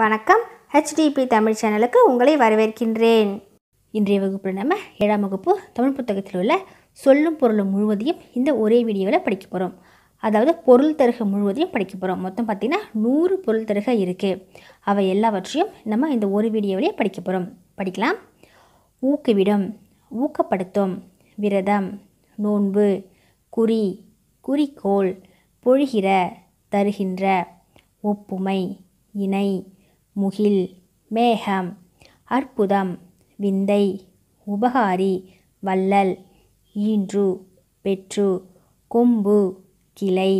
வணக்கம். ஹெச்டிபி தமிழ் சேனலுக்கு உங்களை வரவேற்கின்றேன். இன்றைய வகுப்பில் நம்ம ஏழாம் வகுப்பு தமிழ் புத்தகத்தில் உள்ள சொல்லும் பொருளும் முழுவதையும் இந்த ஒரே வீடியோவில் படிக்க போகிறோம் அதாவது பொருள் தருக முழுவதையும் படிக்க போகிறோம் மொத்தம் பார்த்திங்கன்னா நூறு பொருள் தருக இருக்குது அவை எல்லாவற்றையும் நம்ம இந்த ஒரு வீடியோவிலே படிக்க போகிறோம் படிக்கலாம். ஊக்குவிடும் ஊக்கப்படுத்தும் விரதம் நோன்பு குறி குறிக்கோள் பொழிகிற தருகின்ற ஒப்புமை இணை முகில் மேகம் அற்புதம் விந்தை உபகாரி வள்ளல் ஈன்று பெற்று கொம்பு கிளை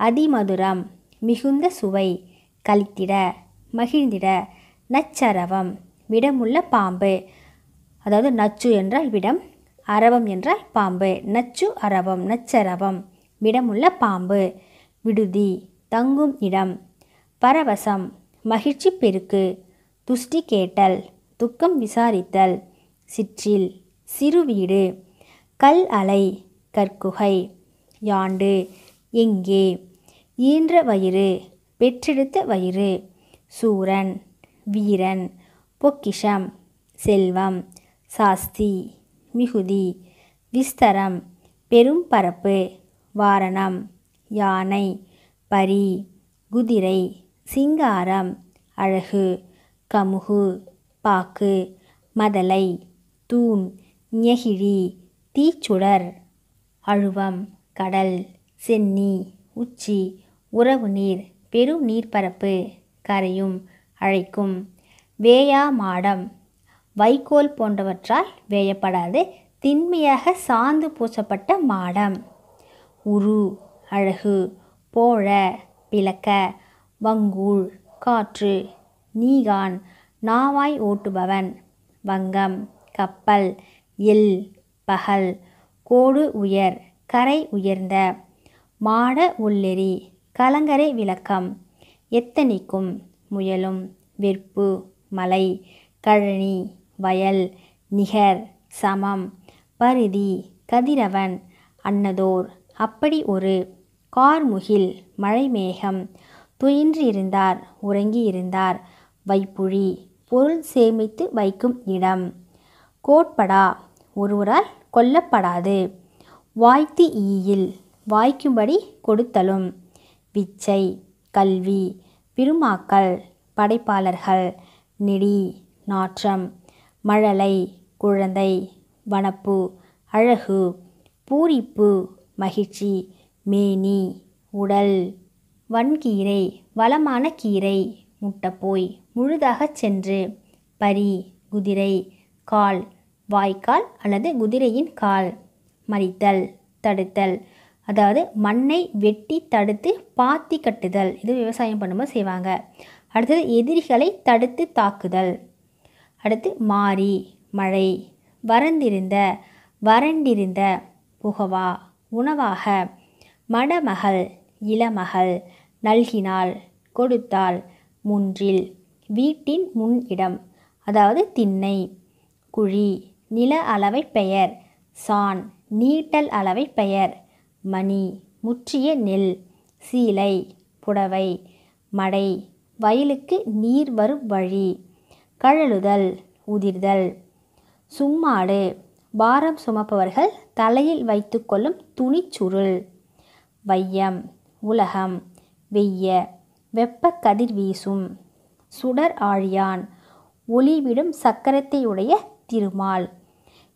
அதிமதுரம் மிகுந்த சுவை கழித்திட மகிழ்ந்திட நச்சரவம் விடமுள்ள பாம்பு அதாவது நச்சு என்றால் விடம் அரவம் என்றால் பாம்பு நச்சு அரவம் நச்சரவம் விடமுள்ள பாம்பு விடுதி தங்கும் இடம் பரவசம் மகிழ்ச்சி பெருக்கு. துஷ்டி கேட்டல் துக்கம் விசாரித்தல் சிற்றில் சிறுவீடு கல் அலை கற்குகை. யாண்டு எங்கே? ஈன்ற வயிறு பெற்றெடுத்த வயிறு. சூரன் வீரன் பொக்கிஷம் செல்வம் சாஸ்தி மிகுதி. விஸ்தரம் பெரும் பரப்பு. வாரணம் யானை பரி குதிரை. சிங்காரம் அழகு கமுகு பாக்கு மதலை தூண் நெகிழி தீச்சுடர் அழுவம் கடல் சென்னி உச்சி உறவு நீர் பெரும் நீர்ப்பரப்பு கரையும் அழைக்கும் வேயா மாடம் வைக்கோல் போன்றவற்றால் வேயப்படாது திண்மையாக சாந்து பூசப்பட்ட மாடம். உரு அழகு போழ பிளக்க வங்கூழ் காற்று நீகான் நாவாய் ஓட்டுபவன் வங்கம் கப்பல் எல் பகல் கோடு உயர் கரை உயர்ந்த மாட உள்ளெறி கலங்கரை விளக்கம் எத்தனிக்கும் முயலும் வெற்பு மலை கழனி வயல் நிகர் சமம் பருதி கதிரவன் அன்னதோர் அப்படி ஒரு கார்முகில் மழைமேகம் துயின்றிருந்தார் உறங்கியிருந்தார். வைப்புழி பொருள் சேமித்து வைக்கும் இடம். கோட்படா ஒருவரால் கொல்லப்படாது. வாய்த்து ஈயில் வாய்க்கும்படி கொடுத்தலும். விச்சை கல்வி பெருமாக்கள் படைப்பாளர்கள் நெடி நாற்றம் மழலை குழந்தை வனப்பு அழகு பூரிப்பு மகிழ்ச்சி மேனி உடல் வன்கீரை வளமான கீரை முட்டப்போய் முழுதாகச் சென்று பரி குதிரை கால் வாய்க்கால் அல்லது குதிரையின் கால் மறித்தல் தடுத்தல் அதாவது மண்ணை வெட்டி தடுத்து பாத்தி கட்டுதல். இது விவசாயம் பண்ணும்போது செய்வாங்க. அடுத்தது எதிரிகளை தடுத்து தாக்குதல். அடுத்து மாறி மழை வறந்திருந்த வறண்டிருந்த புகவா உணவாக மடமகள் இளமகள் நல்கினாள். கொடுத்தாள் முன்றில். வீட்டின் முன் இடம். அதாவது திண்ணை. குழி. நில அளவை பெயர். சான். நீட்டல் அளவை பெயர். மணி. முற்றிய நெல். சீலை. புடவை. மடை. வயலுக்கு நீர் வரும் வழி. கழலுதல். உதிர்தல். சும்மாடு. பாரம் சுமப்பவர்கள் தலையில் வைத்துக்கொள்ளும் துணிச்சுருள். வையம். உலகம். வெய்ய வெப்ப கதிர் வீசும். சுடர் ஆழியான் ஒளிவிடும் சக்கரத்தையுடைய திருமால்.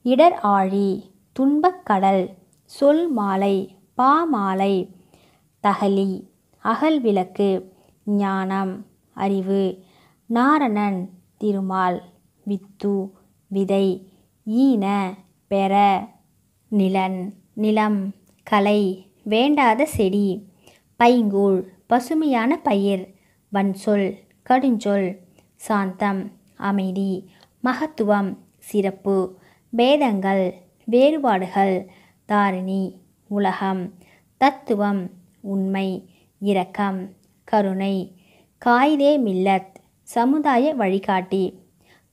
இடர் ஆழி துன்பக்கடல் சொல் மாலை பாமாலை தகலி அகல் விளக்கு ஞானம் அறிவு நாரணன் திருமால். வித்து விதை ஈன பெற நிலன் நிலம் கலை வேண்டாத செடி பைங்கூழ். பசுமையான பயிர். வன்சொல் கடுஞ்சொல் சாந்தம் அமைதி மகத்துவம் சிறப்பு பேதங்கள் வேறுபாடுகள் தாரிணி உலகம் தத்துவம் உண்மை இரக்கம் கருணை காயிதே மில்லத் சமுதாய வழிகாட்டி.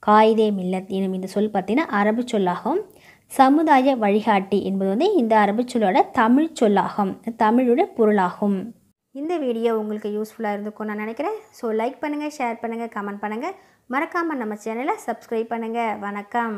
காயிதே மில்லத் எனும் இந்த சொல் பார்த்தீங்கன்னா அரபு சொல்லாகும். சமுதாய வழிகாட்டி என்பது வந்து இந்த அரபு சொல்லோட தமிழ் சொல்லாகும். தமிழோட பொருளாகும். இந்த வீடியோ உங்களுக்கு யூஸ்ஃபுல்லாக இருந்துக்கும் நான் நினைக்கிறேன். ஸோ லைக் பண்ணுங்கள் ஷேர் பண்ணுங்கள் கமெண்ட் பண்ணுங்கள் மறக்காமல் நம்ம சேனலை சப்ஸ்கிரைப் பண்ணுங்கள் வணக்கம்.